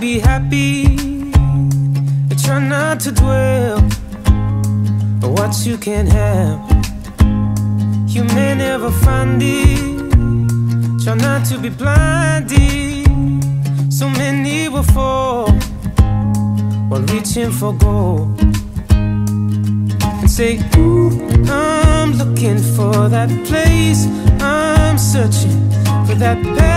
be happy. I try not to dwell on what you can't have. You may never find it. Try not to be blinded. So many will fall while reaching for gold. And say, Ooh, I'm looking for that place. I'm searching for that.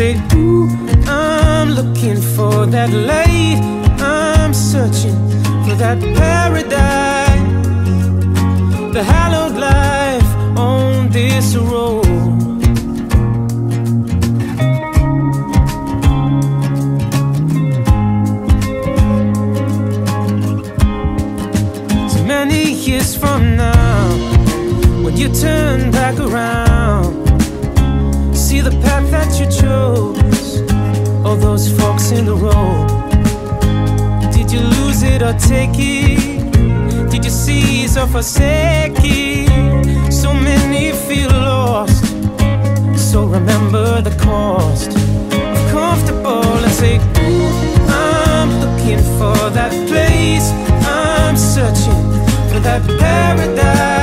Say, Ooh, I'm looking for that light. I'm searching for that paradise. The hallowed life on this road. So many years from now, when you turn back around, the path that you chose, all those forks in the road. Did you lose it or take it? Did you seize or forsake it? So many feel lost. So remember the cost of comfortable and say, I'm looking for that place. I'm searching for that paradise.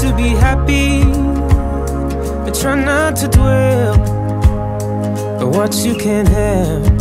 To be happy, but try not to dwell. On what you can't have.